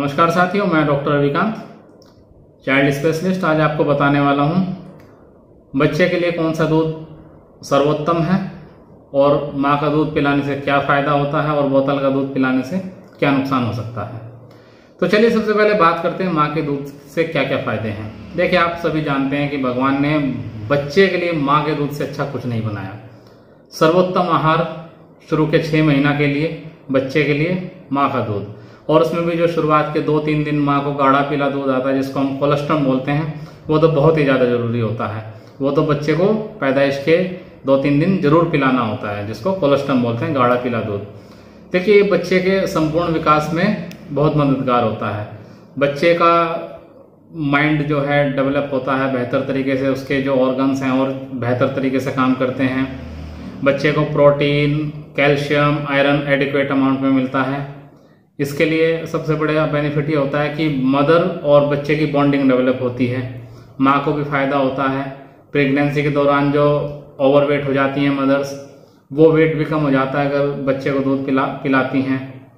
नमस्कार साथियों, मैं डॉक्टर रविकांत, चाइल्ड स्पेशलिस्ट। आज आपको बताने वाला हूँ, बच्चे के लिए कौन सा दूध सर्वोत्तम है और माँ का दूध पिलाने से क्या फ़ायदा होता है और बोतल का दूध पिलाने से क्या नुकसान हो सकता है। तो चलिए सबसे पहले बात करते हैं माँ के दूध से क्या क्या फ़ायदे हैं। देखिए, आप सभी जानते हैं कि भगवान ने बच्चे के लिए माँ के दूध से अच्छा कुछ नहीं बनाया। सर्वोत्तम आहार शुरू के छः महीना के लिए बच्चे के लिए माँ का दूध। और उसमें भी जो शुरुआत के दो तीन दिन माँ को गाढ़ा पीला दूध आता है, जिसको हम कोलेस्ट्रम बोलते हैं, वो तो बहुत ही ज़्यादा ज़रूरी होता है। वो तो बच्चे को पैदाइश के दो तीन दिन ज़रूर पिलाना होता है, जिसको कोलेस्ट्रम बोलते हैं, गाढ़ा पीला दूध। देखिए बच्चे के संपूर्ण विकास में बहुत मददगार होता है। बच्चे का माइंड जो है, डेवलप होता है बेहतर तरीके से, उसके जो ऑर्गन्स हैं और बेहतर तरीके से काम करते हैं। बच्चे को protein, calcium, iron adequate amount में मिलता है। इसके लिए सबसे बड़ा बेनिफिट ये होता है कि मदर और बच्चे की बॉन्डिंग डेवलप होती है। माँ को भी फ़ायदा होता है। प्रेगनेंसी के दौरान जो ओवरवेट हो जाती हैं मदर्स वो वेट भी कम हो जाता है अगर बच्चे को दूध पिला, पिलाती हैं।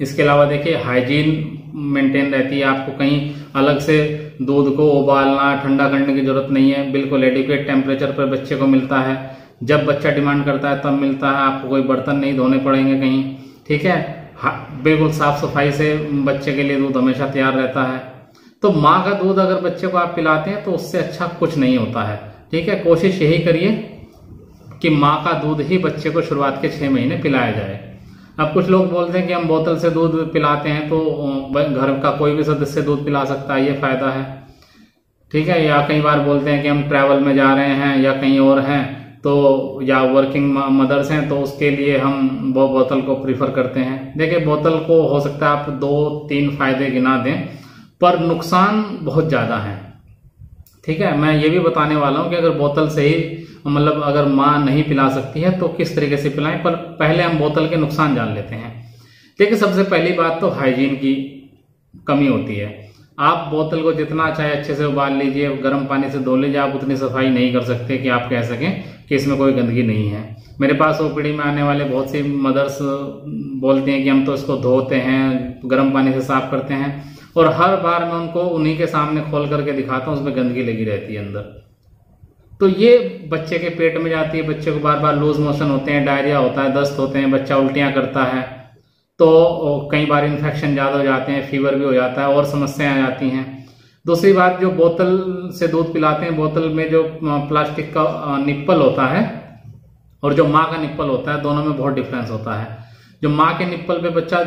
इसके अलावा देखिए हाइजीन मेंटेन रहती है। आपको कहीं अलग से दूध को उबालना, ठंडा करने की ज़रूरत नहीं है। बिल्कुल एडिक्वेट टेम्परेचर पर बच्चे को मिलता है। जब बच्चा डिमांड करता है, तब मिलता है। आपको कोई बर्तन नहीं धोने पड़ेंगे कहीं। ठीक है? बिल्कुल साफ़ सफ़ाई से बच्चे के लिए दूध हमेशा तैयार रहता है। तो माँ का दूध अगर बच्चे को आप पिलाते हैं तो उससे अच्छा कुछ नहीं होता है। ठीक है, कोशिश यही करिए कि माँ का दूध ही बच्चे को शुरुआत के छह महीने पिलाया जाए। अब कुछ लोग बोलते हैं कि हम बोतल से दूध पिलाते हैं तो घर का कोई भी सदस्य दूध पिला सकता है, ये फ़ायदा है। ठीक है, या कई बार बोलते हैं कि हम ट्रैवल में जा रहे हैं, या कहीं और हैं तो या वर्किंग मदर्स हैं तो उसके लिए हम वो बोतल को प्रीफर करते हैं। देखिए, बोतल को हो सकता है आप दो, तीन फ़ायदे गिना दें, पर नुकसान बहुत ज़्यादा है। ठीक है, मैं ये भी बताने वाला हूँ कि अगर बोतल से ही मतलब अगर माँ नहीं पिला सकती है तो किस तरीके से पिलाएँ, पर पहले हम बोतल के नुकसान जान लेते हैं। देखिए, सबसे पहली बात तो हाइजीन की कमी होती है। आप बोतल को जितना चाहे अच्छे से उबाल लीजिए, गर्म पानी से धो लीजिए, आप उतनी सफ़ाई नहीं कर सकते कि आप कह सकें कि इसमें कोई गंदगी नहीं है। मेरे पास ओपीडी में आने वाले बहुत सी मदर्स बोलती हैं कि हम तो इसको धोते हैं, गर्म पानी से साफ़ करते हैं, और हर बार मैं उनको उन्हीं के सामने खोल करके दिखाता हूँ, उसमें गंदगी लगी रहती है अंदर। तो ये बच्चे के पेट में जाती है, बच्चे को बार बार लूज मोशन होते हैं, डायरिया होता है, दस्त होते हैं, बच्चा उल्टियाँ करता है। तो कई बार इन्फेक्शन ज़्यादा हो जाते हैं फीवर भी हो जाता है और समस्याएँ आ जाती हैं। दूसरी बात, जो बोतल से दूध पिलाते हैं, बोतल में जो प्लास्टिक का निप्पल होता है और जो माँ का निप्पल होता है, दोनों में बहुत डिफरेंस होता है। जो माँ के निप्पल पे बच्चा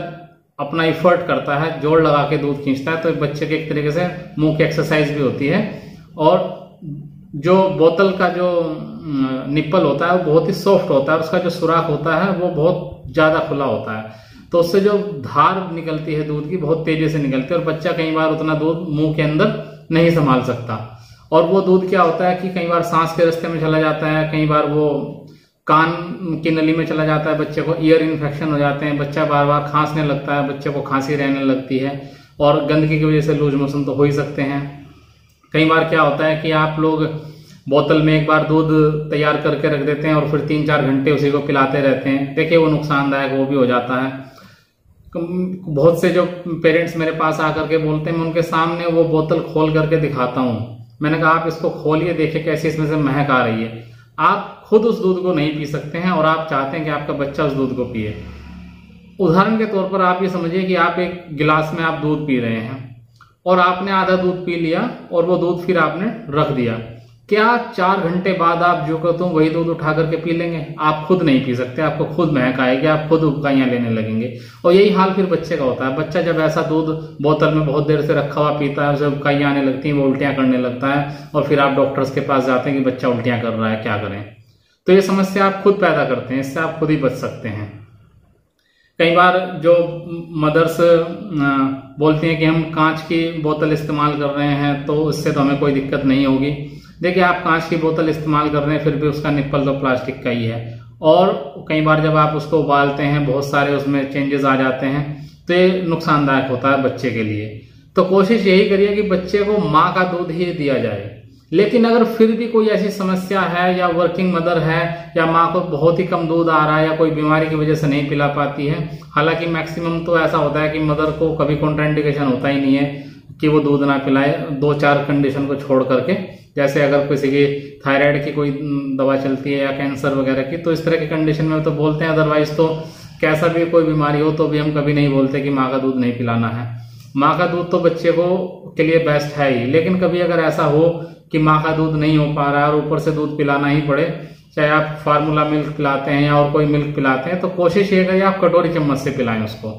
अपना इफर्ट करता है ज़ोर लगा के दूध खींचता है तो बच्चे के एक तरीके से मुँह की एक्सरसाइज भी होती है। और जो बोतल का जो निप्पल होता है, वो बहुत ही सॉफ्ट होता है उसका जो सुराख होता है, वो बहुत ज़्यादा खुला होता है। तो उससे जो धार निकलती है दूध की, बहुत तेज़ी से निकलती है और बच्चा कई बार उतना दूध मुँह के अंदर नहीं संभाल सकता। और वो दूध क्या होता है कि कई बार सांस के रास्ते में चला जाता है, कई बार वो कान की नली में चला जाता है, बच्चे को ईयर इन्फेक्शन हो जाते हैं, बच्चा बार बार खांसने लगता है, बच्चे को खांसी रहने लगती है और गंदगी की वजह से लूज मोशन तो हो ही सकते हैं। कई बार क्या होता है कि आप लोग बोतल में एक बार दूध तैयार करके रख देते हैं और फिर तीन चार घंटे उसी को पिलाते रहते हैं। देखिए वो नुकसानदायक, वो भी हो जाता है। बहुत से जो पेरेंट्स मेरे पास आकर के बोलते हैं, मैं उनके सामने वो बोतल खोल करके दिखाता हूँ। मैंने कहा, आप इसको खोलिए, देखिए कैसे इसमें से महक आ रही है। आप खुद उस दूध को नहीं पी सकते हैं और आप चाहते हैं कि आपका बच्चा उस दूध को पिए। उदाहरण के तौर पर आप ये समझिए कि आप एक गिलास में आप दूध पी रहे हैं और आपने आधा दूध पी लिया और वो दूध फिर आपने रख दिया। क्या चार घंटे बाद आप जो कहते हो, वही दूध उठा करके पी लेंगे? आप खुद नहीं पी सकते, आपको खुद महक आएगी, आप खुद उबकाइयाँ लेने लगेंगे। और यही हाल फिर बच्चे का होता है। बच्चा जब ऐसा दूध बोतल में बहुत देर से रखा हुआ पीता है उसे उबकाइयाँ आने लगती हैं, वो उल्टियाँ करने लगता है, और फिर आप डॉक्टर्स के पास जाते हैं कि बच्चा उल्टियाँ कर रहा है, क्या करें? तो ये समस्या आप खुद पैदा करते हैं, इससे आप खुद ही बच सकते हैं। कई बार जो मदर्स बोलती हैं कि हम कांच की बोतल इस्तेमाल कर रहे हैं तो इससे तो हमें कोई दिक्कत नहीं होगी। देखिए, आप कांच की बोतल इस्तेमाल कर रहे हैं, फिर भी उसका निप्पल तो प्लास्टिक का ही है। और कई बार जब आप उसको उबालते हैं, बहुत सारे उसमें चेंजेस आ जाते हैं तो ये नुकसानदायक होता है बच्चे के लिए। तो कोशिश यही करिए कि बच्चे को माँ का दूध ही दिया जाए। लेकिन अगर फिर भी कोई ऐसी समस्या है, या वर्किंग मदर है, या माँ को बहुत ही कम दूध आ रहा है, या कोई बीमारी की वजह से नहीं पिला पाती है, हालाँकि मैक्सिमम तो ऐसा होता है कि मदर को कभी कॉन्ट्राइंडिकेशन होता ही नहीं है कि वो दूध ना पिलाए, दो चार कंडीशन को छोड़ करके। जैसे अगर किसी की थायराइड की कोई दवा चलती है या कैंसर वगैरह की तो इस तरह की कंडीशन में तो बोलते हैं अदरवाइज़ तो कैसा भी कोई बीमारी हो तो भी हम कभी नहीं बोलते कि माँ का दूध नहीं पिलाना है। माँ का दूध तो बच्चे को, के लिए बेस्ट है ही, लेकिन कभी अगर ऐसा हो कि माँ का दूध नहीं हो पा रहा है और ऊपर से दूध पिलाना ही पड़े, चाहे आप फार्मूला मिल्क पिलाते हैं या और कोई मिल्क पिलाते हैं तो कोशिश ये करिए आप कटोरी चम्मच से पिलाएँ उसको।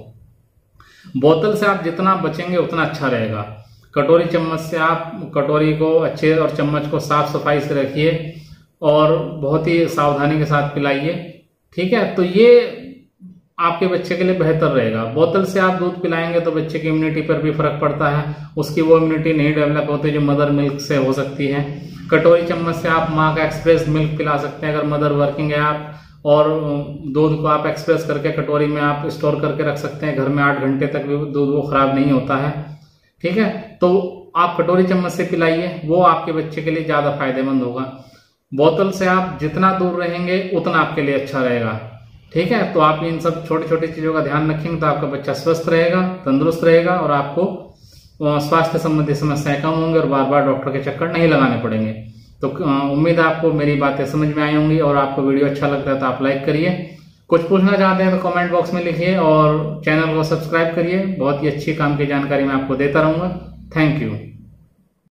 बोतल से आप जितना बचेंगे, उतना अच्छा रहेगा। कटोरी चम्मच से आप कटोरी को अच्छे और चम्मच को साफ़ सफ़ाई से रखिए और बहुत ही सावधानी के साथ पिलाइए। ठीक है? तो ये आपके बच्चे के लिए बेहतर रहेगा। बोतल से आप दूध पिलाएँगे तो बच्चे की इम्यूनिटी पर भी फ़र्क पड़ता है। उसकी वो इम्यूनिटी नहीं डेवलप होती जो मदर मिल्क से हो सकती है। कटोरी चम्मच से आप माँ का एक्सप्रेस मिल्क पिला सकते हैं अगर मदर वर्किंग है आप। और दूध को आप एक्सप्रेस करके कटोरी में आप स्टोर करके रख सकते हैं। घर में आठ घंटे तक भी दूध वो खराब नहीं होता है। ठीक है? तो आप कटोरी चम्मच से पिलाइए, वो आपके बच्चे के लिए ज़्यादा फ़ायदेमंद होगा। बोतल से आप जितना दूर रहेंगे, उतना आपके लिए अच्छा रहेगा। ठीक है? तो आप इन सब छोटी छोटी चीज़ों का ध्यान रखेंगे तो आपका बच्चा स्वस्थ रहेगा, तंदुरुस्त रहेगा और आपको स्वास्थ्य संबंधी समस्याएँ कम होंगी और बार बार डॉक्टर के चक्कर नहीं लगाने पड़ेंगे। तो उम्मीद है आपको मेरी बातें समझ में आई होंगी और आपको वीडियो अच्छा लगता है तो आप लाइक करिए। कुछ पूछना चाहते हैं तो कमेंट बॉक्स में लिखिए और चैनल को सब्सक्राइब करिए। बहुत ही अच्छी काम की जानकारी मैं आपको देता रहूँगा। Thank you